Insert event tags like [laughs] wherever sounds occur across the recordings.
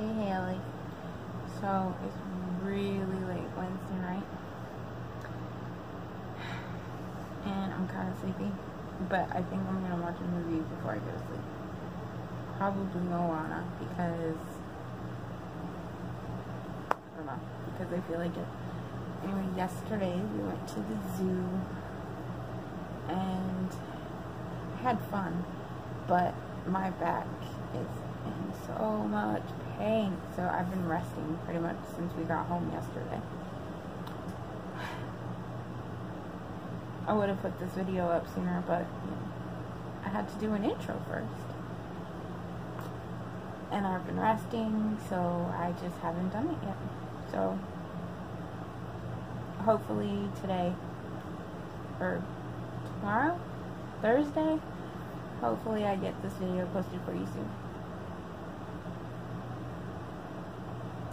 Hey, Haleigh. So, it's really late Wednesday night. And I'm kind of sleepy. But I think I'm going to watch a movie before I go to sleep. Probably Moana because... I don't know. Because I feel like it. Anyway, yesterday we went to the zoo. And had fun. But my back is in so much pain. So I've been resting pretty much since we got home yesterday. I would have put this video up sooner, but you know, I had to do an intro first. And I've been resting, so I just haven't done it yet. So hopefully today or tomorrow, Thursday, hopefully I get this video posted for you soon.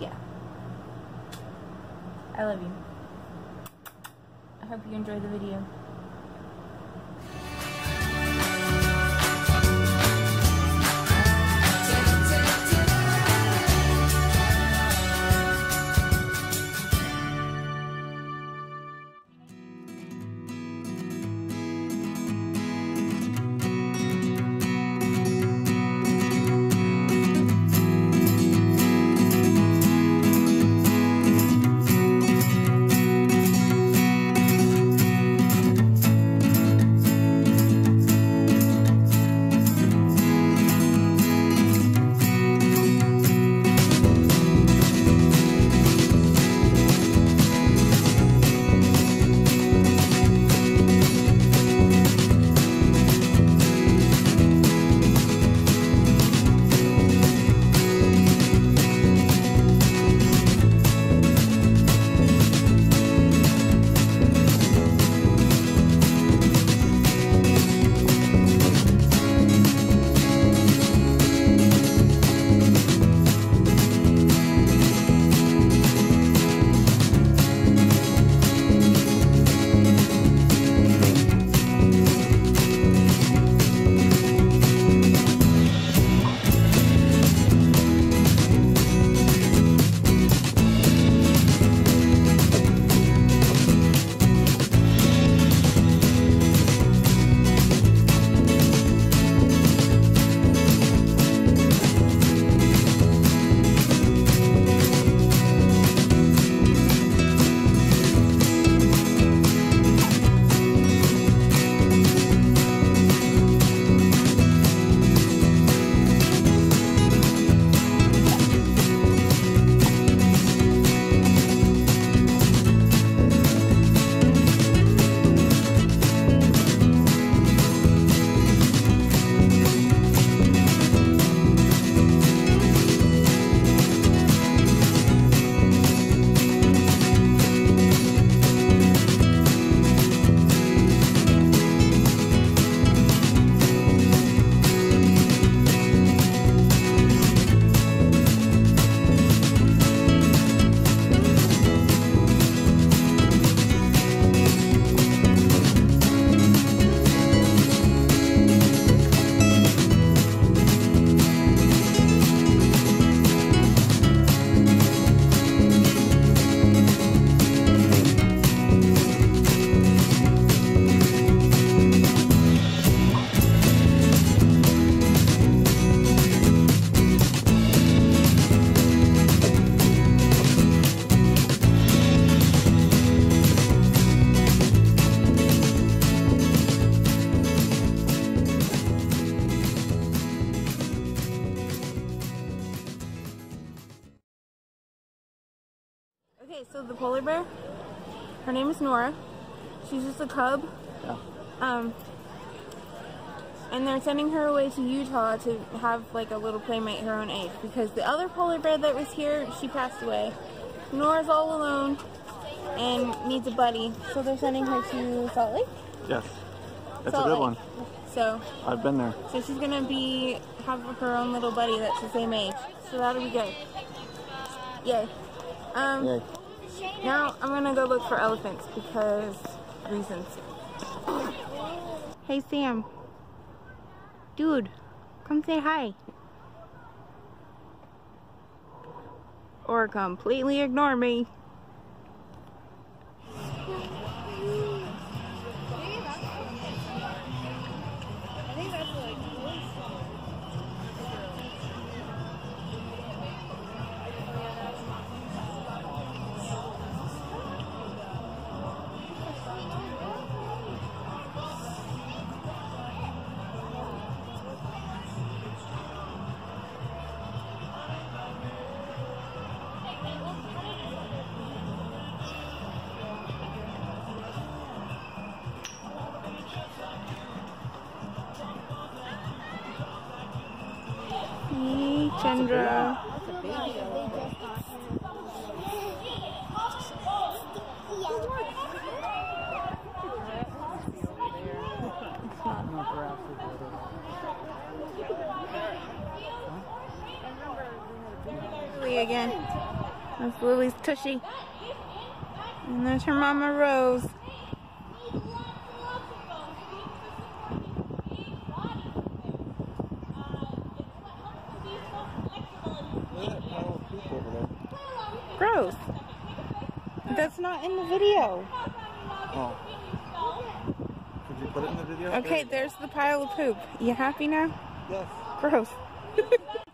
Yeah. I love you. I hope you enjoy the video. Is Nora. She's just a cub. Yeah. Um, and they're sending her away to Utah to have like a little playmate her own age because the other polar bear that was here, she passed away. Nora's all alone and needs a buddy, so they're sending her to Salt Lake. Yes. that's Salt a good Lake. one. So, I've been there. so she's gonna be have her own little buddy that's the same age. So that'll be good. Yay. Um, Yay. Now I'm gonna go look for elephants because reasons. Hey Sam. Dude, come say hi. or completely ignore me. Hey, Chandra. Lily again. That's Lily's tushy. And there's her mama Rose. Look at that pile of poop over there. Gross. That's not in. Oh. Could you put it in the video? Okay, there's the pile of poop. You happy now? Yes. Gross. [laughs]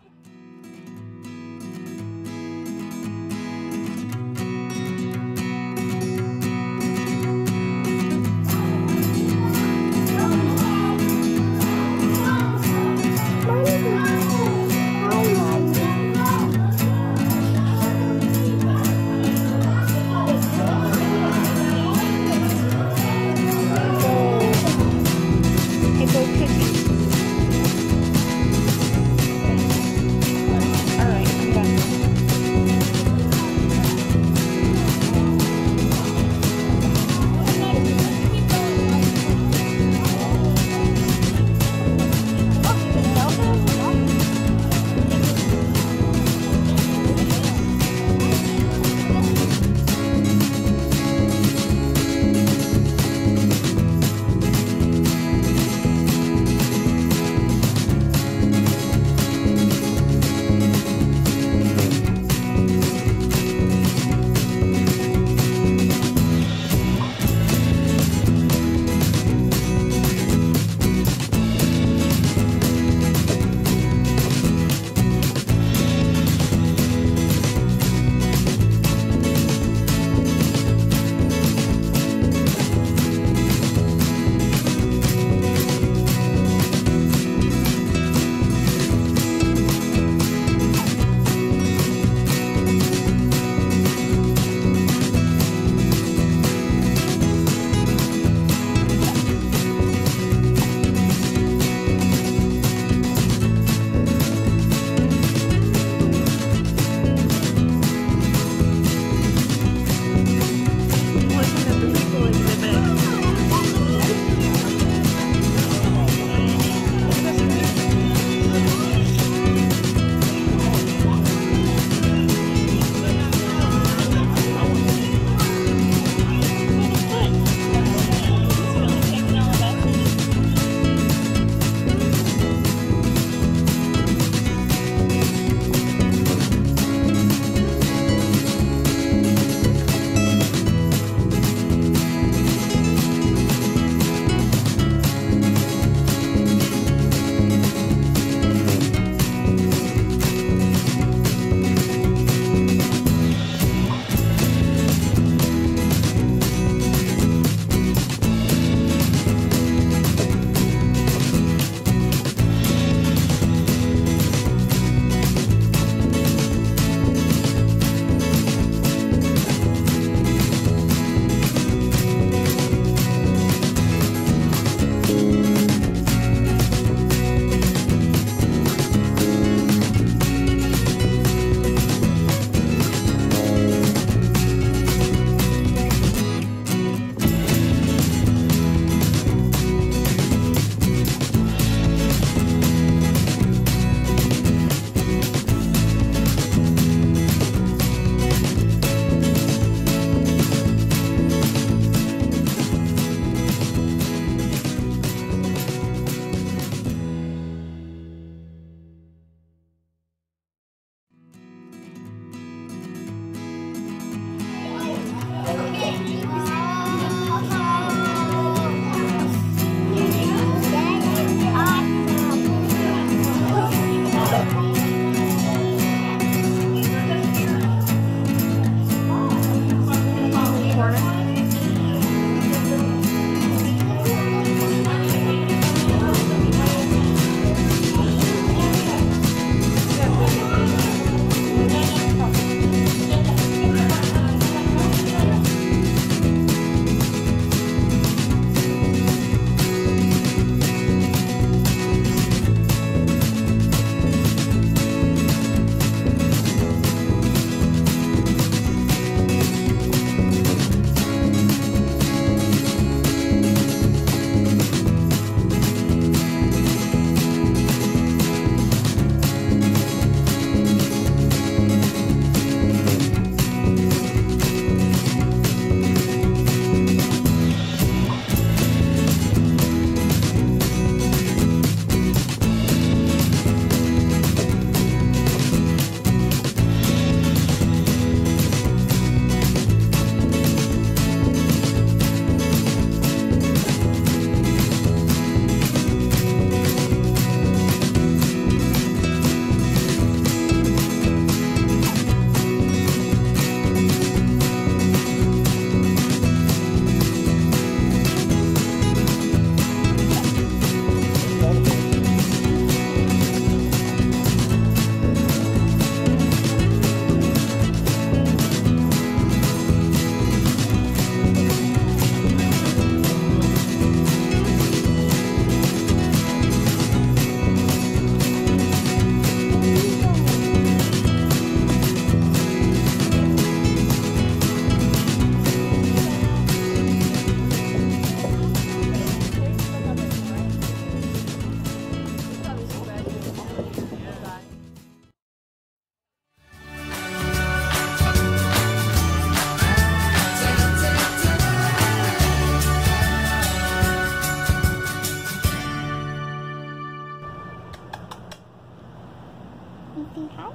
你好。